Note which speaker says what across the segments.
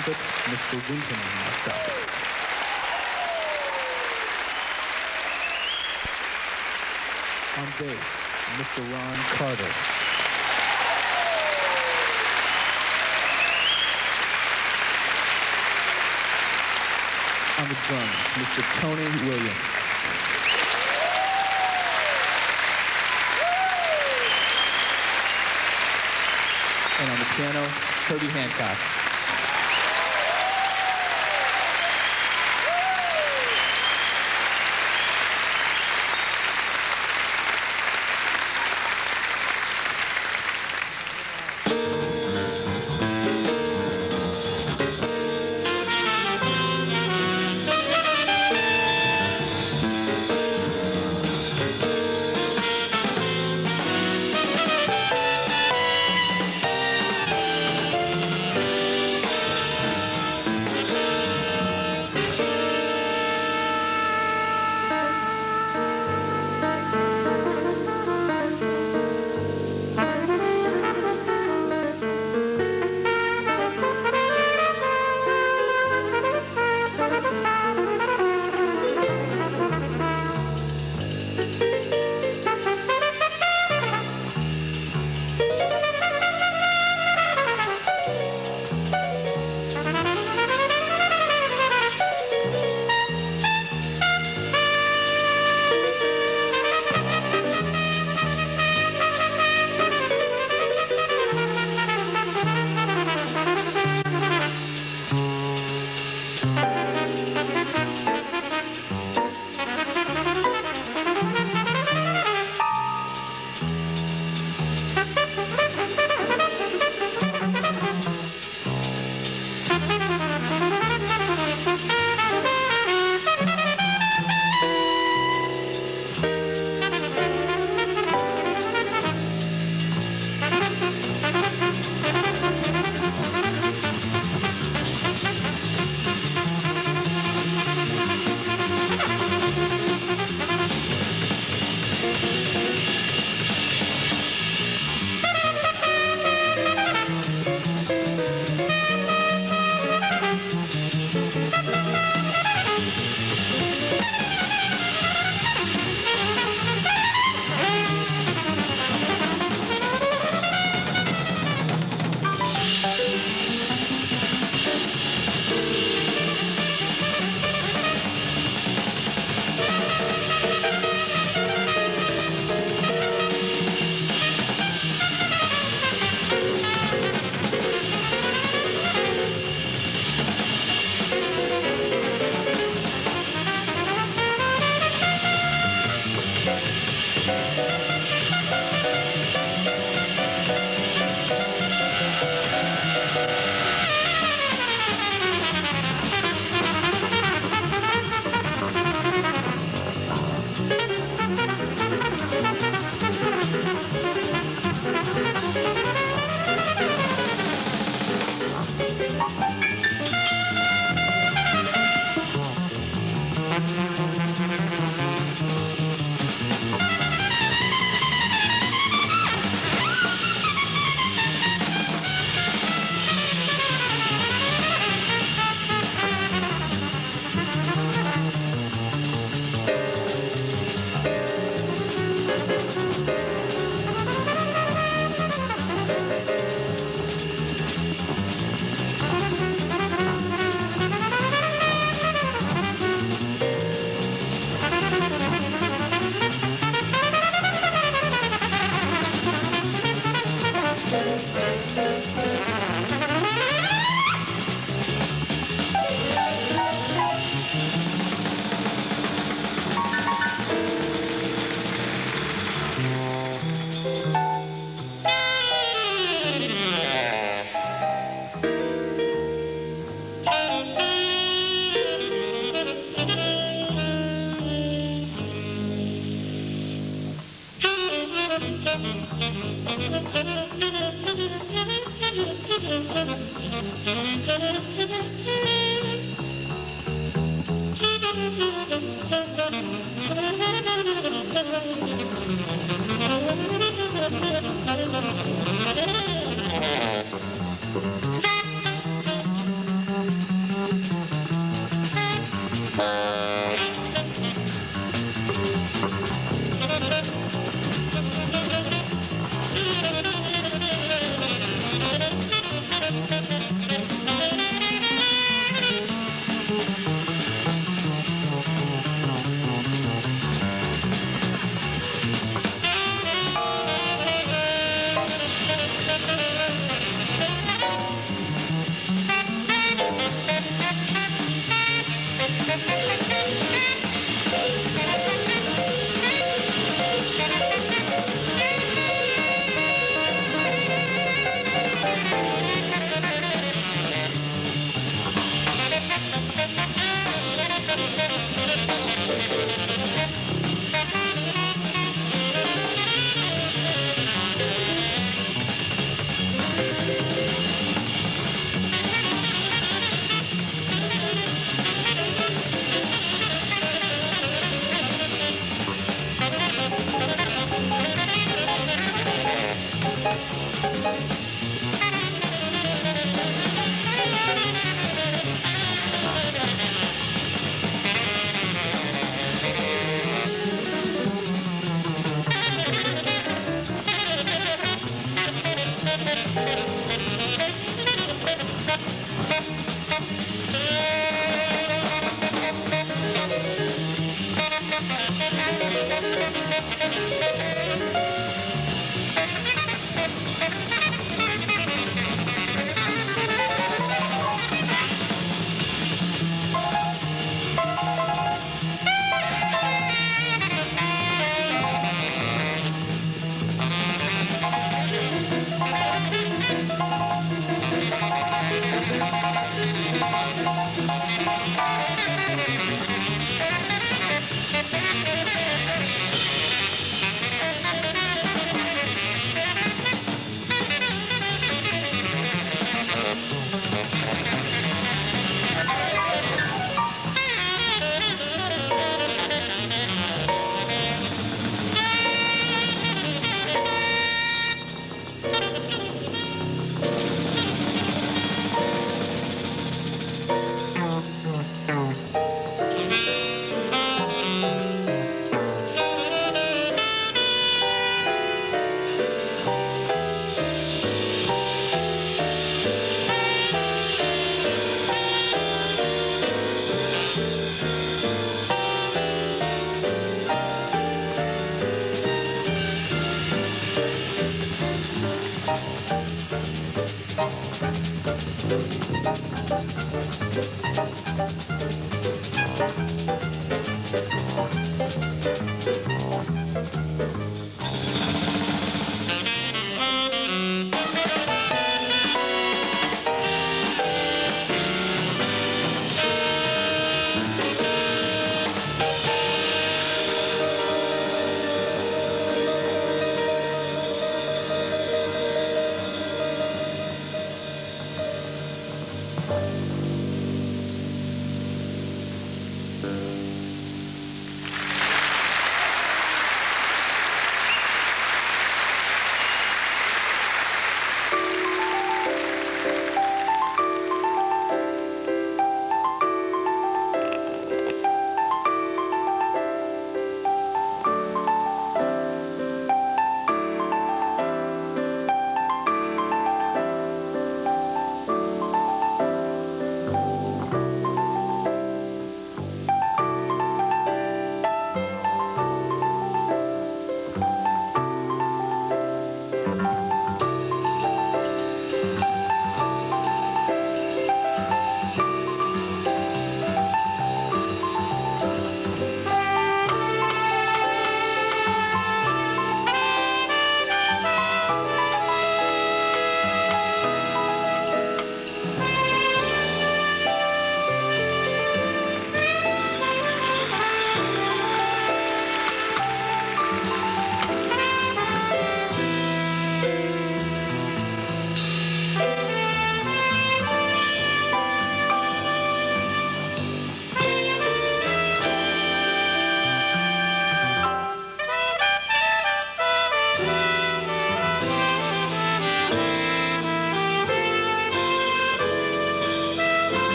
Speaker 1: trumpet, Mr. Wynton and myself. On bass, Mr. Ron Carter. On the drums, Mr. Tony Williams. And on the piano, Herbie Hancock.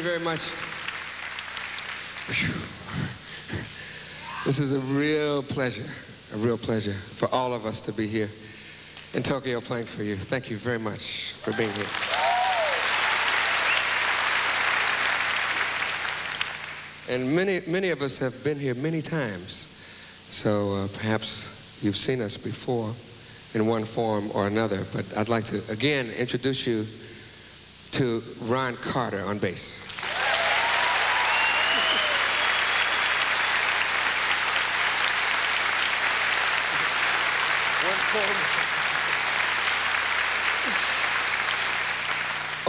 Speaker 2: You very much. This is a real pleasure, a real pleasure for all of us to be here in Tokyo playing for you. Thank you very much for being here. And many, many of us have been here many times. So uh, perhaps you've seen us before in one form or another. But I'd like to, again, introduce you to Ron Carter on bass.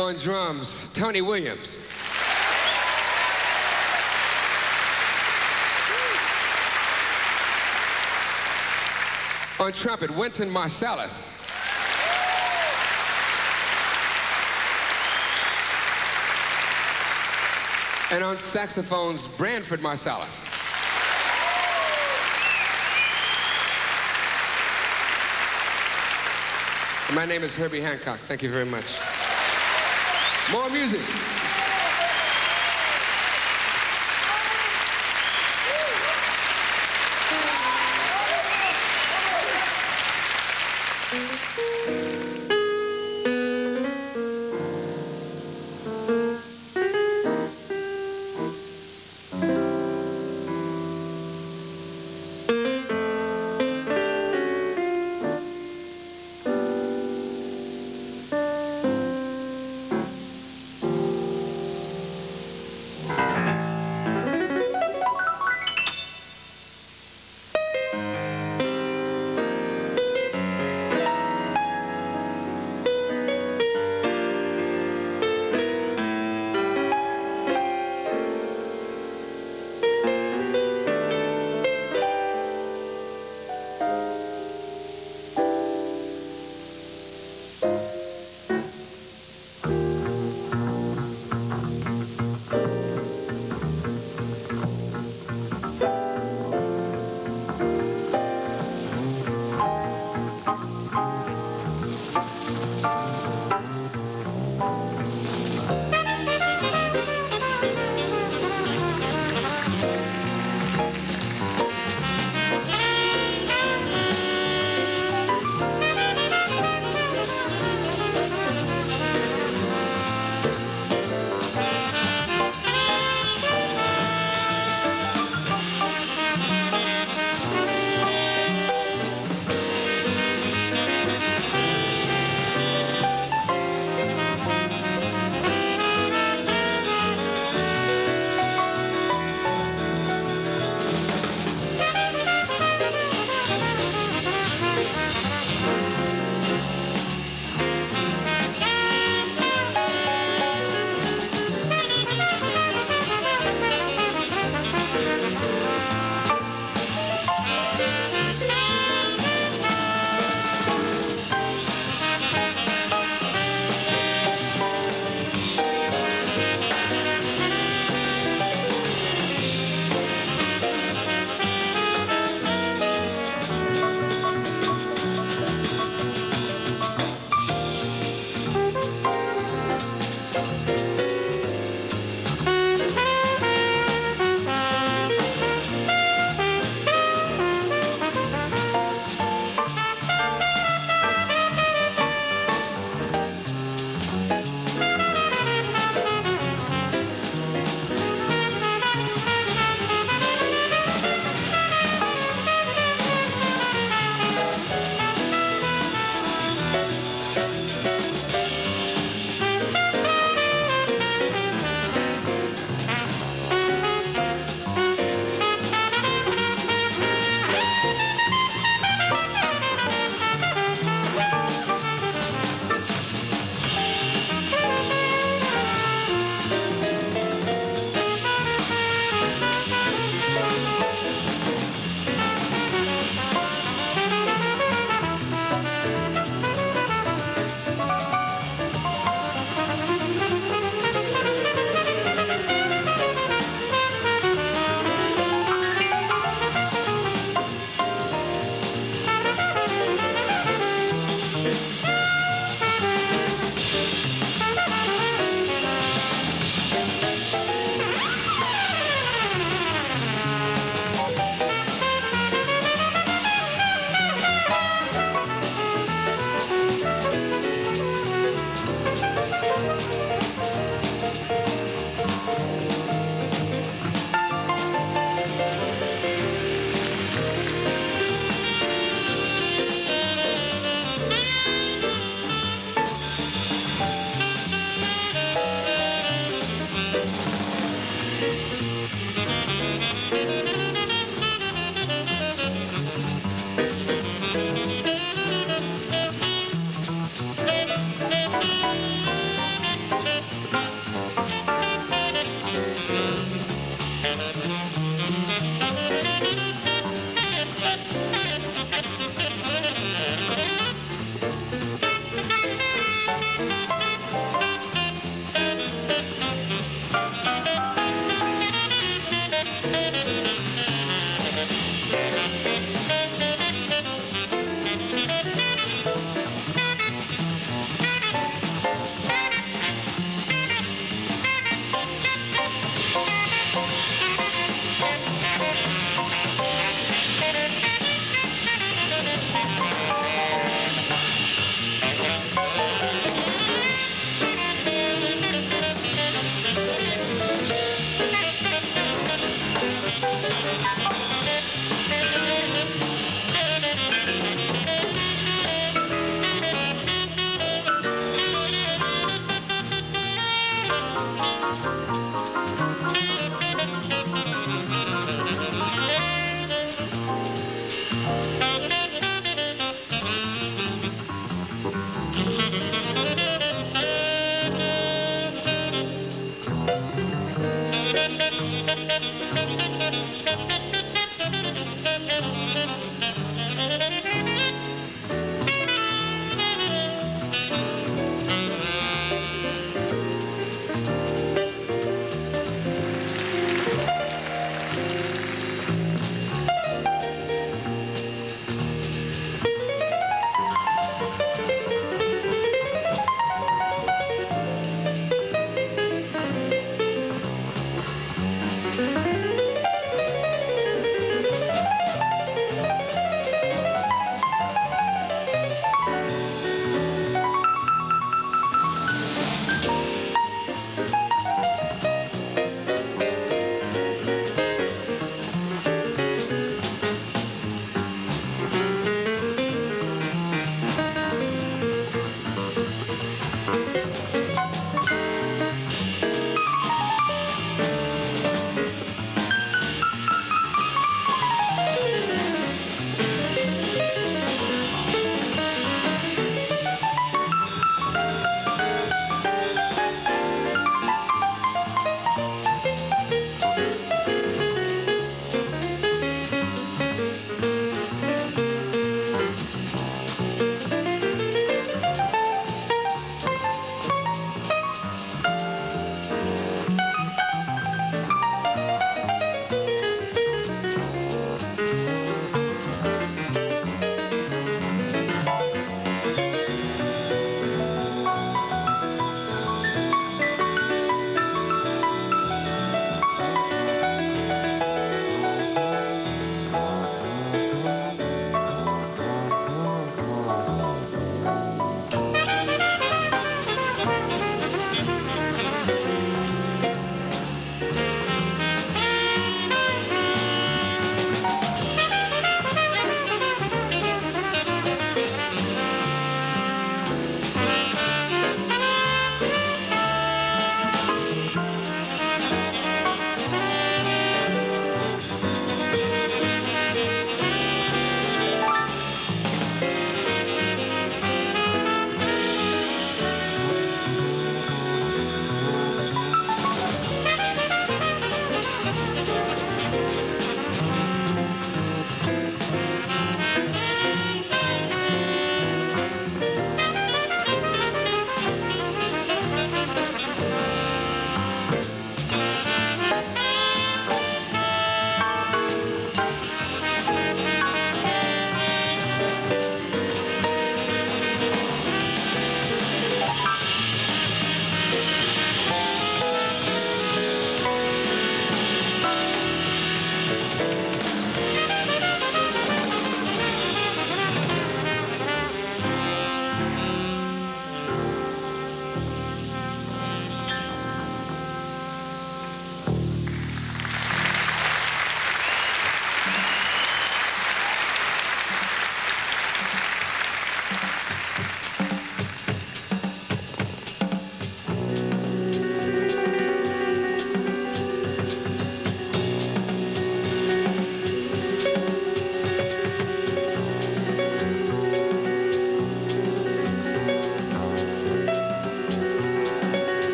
Speaker 2: On drums, Tony Williams. On trumpet, Wynton Marsalis. And on saxophones, Branford Marsalis. My name is Herbie Hancock. Thank you very much. More music.